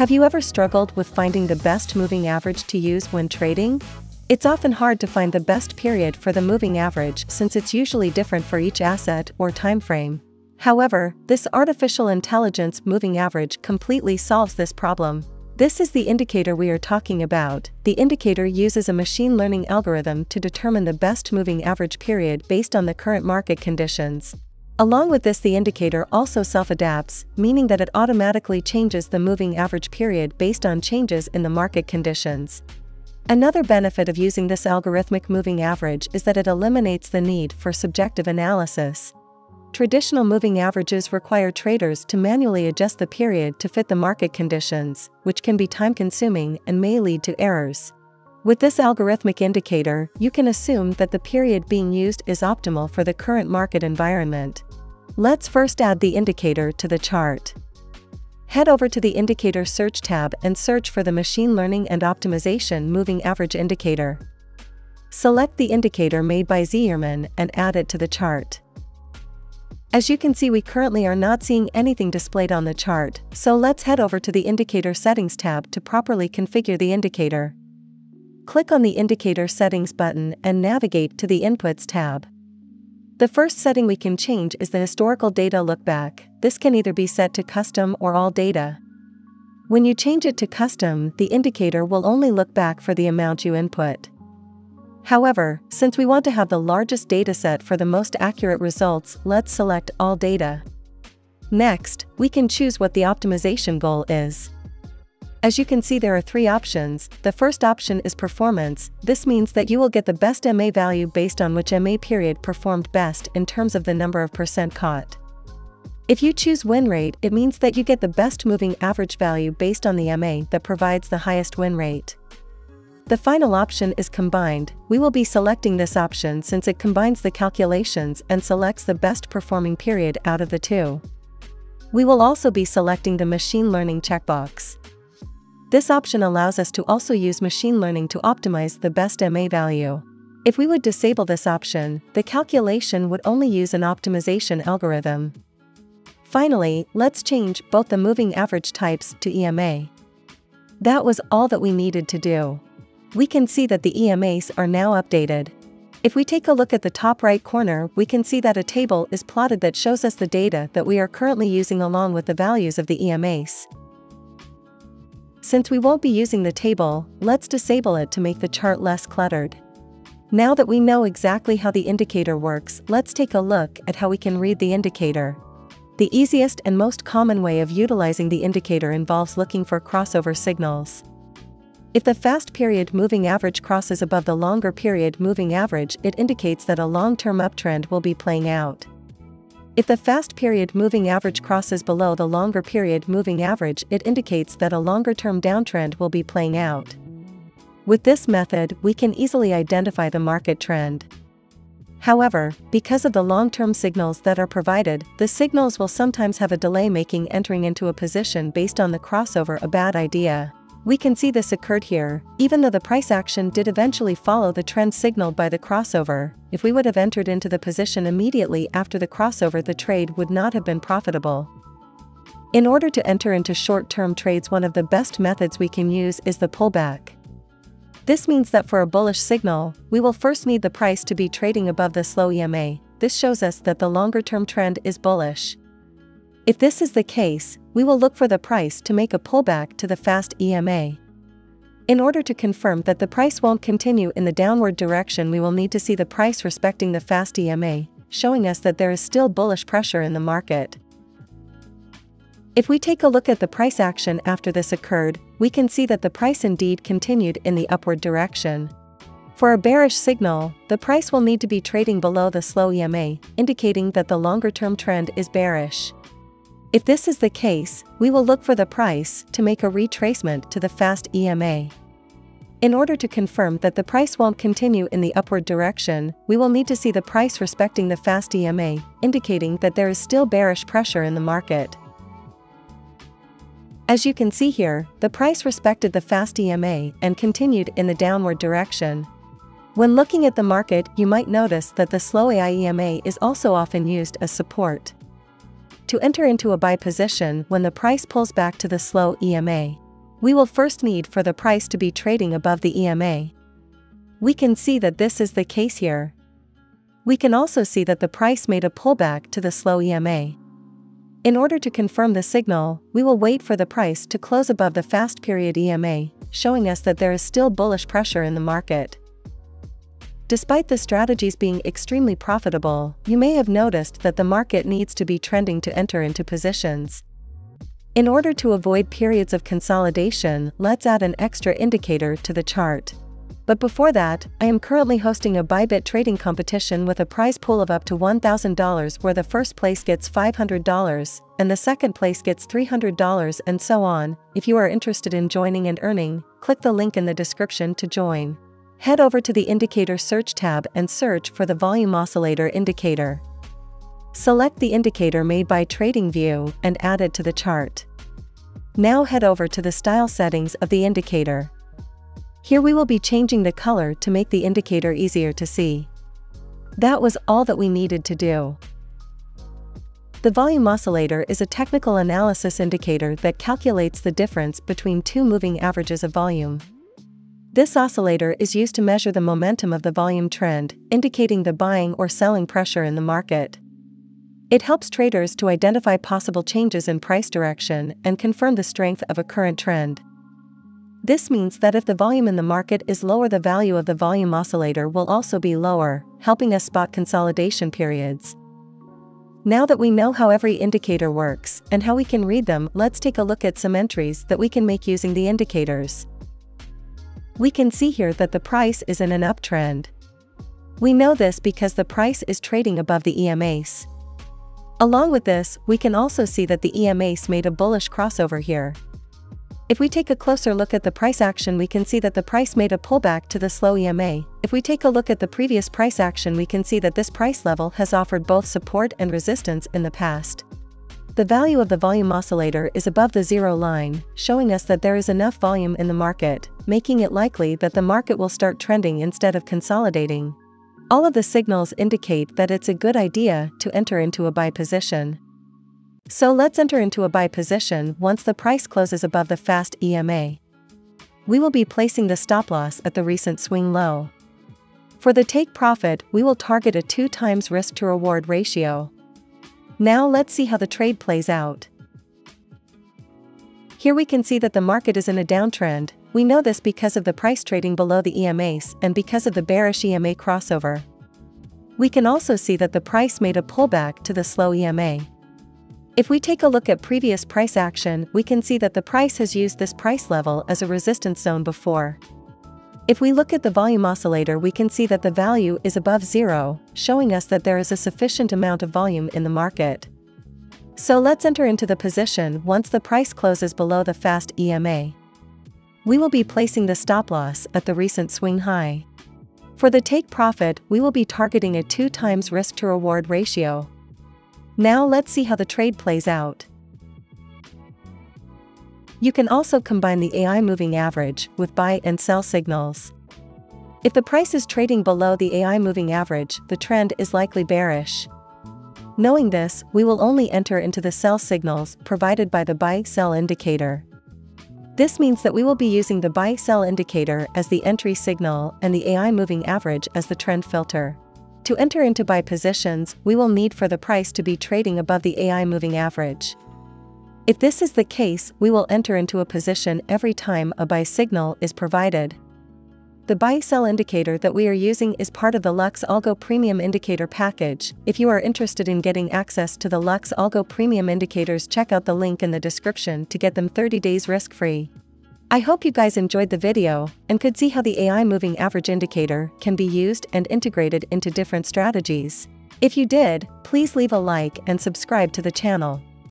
Have you ever struggled with finding the best moving average to use when trading? It's often hard to find the best period for the moving average since it's usually different for each asset or time frame. However, this artificial intelligence moving average completely solves this problem. This is the indicator we are talking about. The indicator uses a machine learning algorithm to determine the best moving average period based on the current market conditions. Along with this the indicator also self-adapts, meaning that it automatically changes the moving average period based on changes in the market conditions. Another benefit of using this algorithmic moving average is that it eliminates the need for subjective analysis. Traditional moving averages require traders to manually adjust the period to fit the market conditions, which can be time consuming and may lead to errors. With this algorithmic indicator, you can assume that the period being used is optimal for the current market environment. Let's first add the indicator to the chart. Head over to the Indicator Search tab and search for the Machine Learning and Optimization Moving Average Indicator. Select the indicator made by Zierman and add it to the chart. As you can see we currently are not seeing anything displayed on the chart, so let's head over to the Indicator Settings tab to properly configure the indicator click on the Indicator Settings button and navigate to the Inputs tab. The first setting we can change is the Historical Data Lookback, this can either be set to Custom or All Data. When you change it to Custom, the indicator will only look back for the amount you input. However, since we want to have the largest dataset for the most accurate results, let's select All Data. Next, we can choose what the optimization goal is. As you can see there are three options, the first option is performance, this means that you will get the best MA value based on which MA period performed best in terms of the number of percent caught. If you choose win rate it means that you get the best moving average value based on the MA that provides the highest win rate. The final option is combined, we will be selecting this option since it combines the calculations and selects the best performing period out of the two. We will also be selecting the machine learning checkbox. This option allows us to also use machine learning to optimize the best MA value. If we would disable this option, the calculation would only use an optimization algorithm. Finally, let's change both the moving average types to EMA. That was all that we needed to do. We can see that the EMAs are now updated. If we take a look at the top right corner we can see that a table is plotted that shows us the data that we are currently using along with the values of the EMAs. Since we won't be using the table, let's disable it to make the chart less cluttered. Now that we know exactly how the indicator works, let's take a look at how we can read the indicator. The easiest and most common way of utilizing the indicator involves looking for crossover signals. If the fast period moving average crosses above the longer period moving average it indicates that a long-term uptrend will be playing out. If the fast period moving average crosses below the longer period moving average it indicates that a longer-term downtrend will be playing out. With this method we can easily identify the market trend. However, because of the long-term signals that are provided, the signals will sometimes have a delay making entering into a position based on the crossover a bad idea. We can see this occurred here, even though the price action did eventually follow the trend signaled by the crossover, if we would have entered into the position immediately after the crossover the trade would not have been profitable. In order to enter into short-term trades one of the best methods we can use is the pullback. This means that for a bullish signal, we will first need the price to be trading above the slow EMA, this shows us that the longer-term trend is bullish. If this is the case, we will look for the price to make a pullback to the fast EMA. In order to confirm that the price won't continue in the downward direction we will need to see the price respecting the fast EMA, showing us that there is still bullish pressure in the market. If we take a look at the price action after this occurred, we can see that the price indeed continued in the upward direction. For a bearish signal, the price will need to be trading below the slow EMA, indicating that the longer term trend is bearish. If this is the case, we will look for the price to make a retracement to the fast EMA. In order to confirm that the price won't continue in the upward direction, we will need to see the price respecting the fast EMA, indicating that there is still bearish pressure in the market. As you can see here, the price respected the fast EMA and continued in the downward direction. When looking at the market, you might notice that the slow AI EMA is also often used as support to enter into a buy position when the price pulls back to the slow EMA. we will first need for the price to be trading above the EMA. We can see that this is the case here. We can also see that the price made a pullback to the slow EMA. In order to confirm the signal, we will wait for the price to close above the fast period EMA, showing us that there is still bullish pressure in the market. Despite the strategies being extremely profitable, you may have noticed that the market needs to be trending to enter into positions. In order to avoid periods of consolidation, let's add an extra indicator to the chart. But before that, I am currently hosting a Bybit trading competition with a prize pool of up to $1,000 where the first place gets $500 and the second place gets $300 and so on. If you are interested in joining and earning, click the link in the description to join. Head over to the Indicator Search tab and search for the Volume Oscillator indicator. Select the indicator made by TradingView and add it to the chart. Now head over to the style settings of the indicator. Here we will be changing the color to make the indicator easier to see. That was all that we needed to do. The volume oscillator is a technical analysis indicator that calculates the difference between two moving averages of volume. This oscillator is used to measure the momentum of the volume trend, indicating the buying or selling pressure in the market. It helps traders to identify possible changes in price direction and confirm the strength of a current trend. This means that if the volume in the market is lower, the value of the volume oscillator will also be lower, helping us spot consolidation periods. Now that we know how every indicator works and how we can read them, let's take a look at some entries that we can make using the indicators. We can see here that the price is in an uptrend. We know this because the price is trading above the EMAs. Along with this, we can also see that the EMAs made a bullish crossover here. If we take a closer look at the price action we can see that the price made a pullback to the slow EMA. If we take a look at the previous price action we can see that this price level has offered both support and resistance in the past. The value of the volume oscillator is above the zero line, showing us that there is enough volume in the market, making it likely that the market will start trending instead of consolidating. All of the signals indicate that it's a good idea to enter into a buy position. So let's enter into a buy position once the price closes above the fast EMA. We will be placing the stop loss at the recent swing low. For the take profit, we will target a 2 times risk to reward ratio. Now let's see how the trade plays out. Here we can see that the market is in a downtrend, we know this because of the price trading below the EMAs and because of the bearish EMA crossover. We can also see that the price made a pullback to the slow EMA. If we take a look at previous price action, we can see that the price has used this price level as a resistance zone before. If we look at the volume oscillator we can see that the value is above zero, showing us that there is a sufficient amount of volume in the market. So let's enter into the position once the price closes below the fast EMA. We will be placing the stop loss at the recent swing high. For the take profit, we will be targeting a 2 times risk to reward ratio, now let's see how the trade plays out. You can also combine the AI moving average with buy and sell signals. If the price is trading below the AI moving average, the trend is likely bearish. Knowing this, we will only enter into the sell signals provided by the buy-sell indicator. This means that we will be using the buy-sell indicator as the entry signal and the AI moving average as the trend filter. To enter into buy positions, we will need for the price to be trading above the AI moving average. If this is the case, we will enter into a position every time a buy signal is provided. The buy sell indicator that we are using is part of the LuxAlgo Premium Indicator package. If you are interested in getting access to the LuxAlgo Premium indicators, check out the link in the description to get them 30 days risk free. I hope you guys enjoyed the video and could see how the AI moving average indicator can be used and integrated into different strategies. If you did, please leave a like and subscribe to the channel.